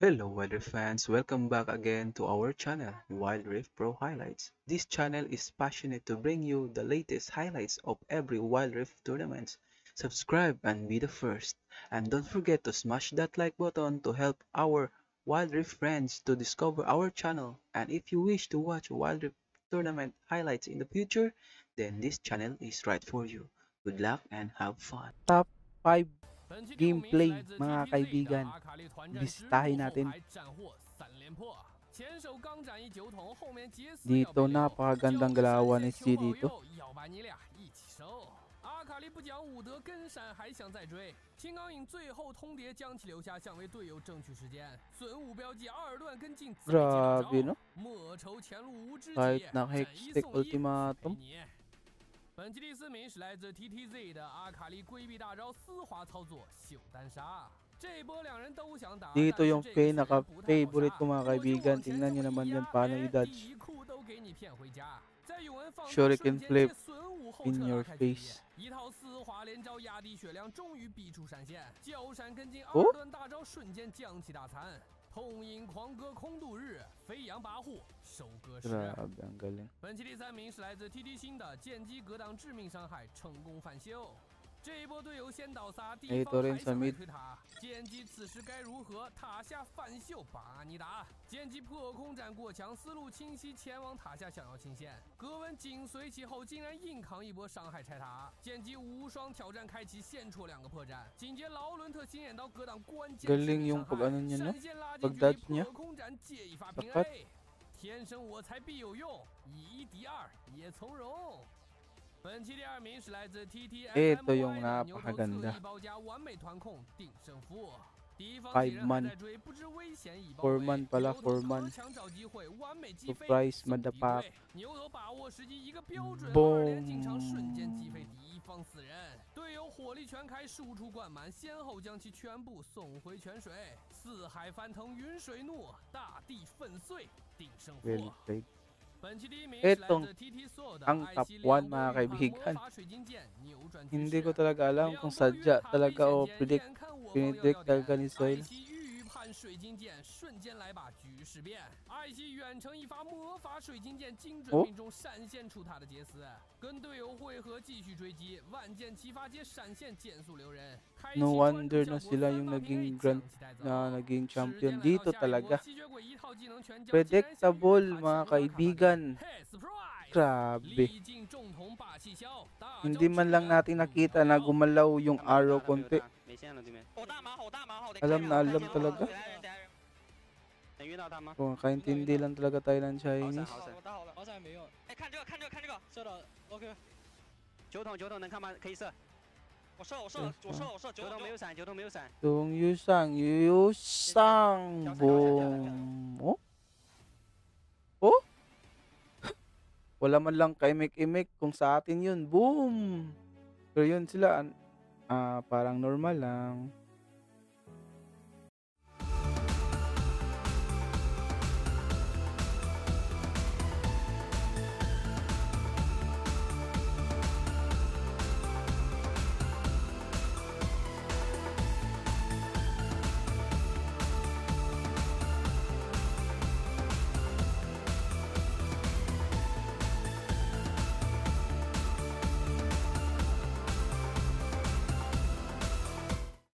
Hello Wild fans, welcome back again to our channel, Wild Rift Pro Highlights. This channel is passionate to bring you the latest highlights of every Wild Rift tournament. Subscribe and be the first. And don't forget to smash that like button to help our Wild Rift friends to discover our channel. And if you wish to watch Wild Rift tournament highlights in the future, then this channel is right for you. Good luck and have fun. Top 5 gameplay mga kaibigan. Listahin natin. Dito napakagandang galawan ni si dito. Grabe no? Kahit na hextech ultimatum. 给你本期第四名是来自 TTZ 的阿卡丽规避大招丝滑操作秀单杀。这波两人都想打， Dito 但是 yung 这个时间不太好 pinaka-favorite 杀 ko mga 我就 kaibigan. 往前 Tingnan nyo 一 naman 压 yan paano 哎 i-dodge. 第一库都给你骗回家。在永恩放大 Shuriken 瞬间 flip 借孙武后 in 撤 your 拉开局面 face 一套丝滑连招压低血量，终于逼出闪现，交闪跟进哦二段大招，瞬间将其大残。 痛饮狂歌空度日，飞扬跋扈收割时。本期第三名是来自 TT 星的剑姬格挡致命伤害成功返修。这一波队友先倒仨，敌方还 sa 想推塔。剑姬此时该如何？塔下反秀把你打。剑姬破空斩过墙，思路清晰，前往塔下想要清线。格温紧随其后，竟然硬扛一波伤害拆塔。剑姬无双挑战开启，现戳两个破绽。紧接劳伦特心眼刀格挡关键 niya, no? 闪现拉近距离破空斩借一发平. A。天生我材必有用，以一敌二也从容。本期第二名是来自 TT Ito yung 的牛头侧 napakaganda. 翼包夹完美团控定胜负。敌方几人在追，不知危险已包围。牛头.墙找机会，完美击飞。Surprise 送敌 madapak. 队牛头把握时机，一个标准二连进场，瞬间击飞敌方四人。队友火力全开，输出灌满，先后将其全部送回泉水。四海翻腾，云水怒，大地粉碎，定胜负。Etong ang top 1 mga kaibigan. Hindi ko talaga alam kung sadya talaga o predict, predict talaga ni Soil. 希预判水晶剑瞬间来把局势变，艾希远程一发魔法水晶剑精准哦命中，闪现出他的杰斯，跟队友汇合继续追击，万箭齐发接闪现减速留人。No wonder na 果 sila 三 yung naging 将 grand 其带走 na naging 时 champion dito talaga. 吸血鬼一套技能全交，竟然像 Predictable 预判 mga 神龙的卡法 kaibigan. Hey, surprise! Grabe. 历尽重瞳霸气消，大 Hindi 招 man 质 lang natin nakita na gumalaw yung 好的。Alam na alam talaga. 等下人，等下人。能遇到他吗？ Kung kaintindi lang talaga tayo ng 好闪 Chinese. 好闪。我打好了，好闪没用，哎，看这个，看这个，看这个，射到 OK，九筒九筒能看吗？可以射。我射，我射了，我射了，我射，九筒九筒没有闪，九筒没有闪。 Tung Yusang, Yusang, boom. Oh? Oh? Wala man lang kaimik-imik kung sa atin yun. Boom! Pero yun sila, an- ah, parang normal lang.